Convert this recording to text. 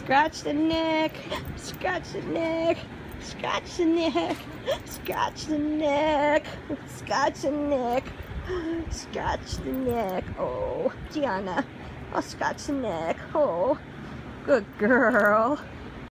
Scratch the neck. Scratch the neck. Scratch the neck. Scratch the neck. Scratch the neck. Scratch the neck. Oh, Gianna. I'll scratch the neck. Oh, good girl.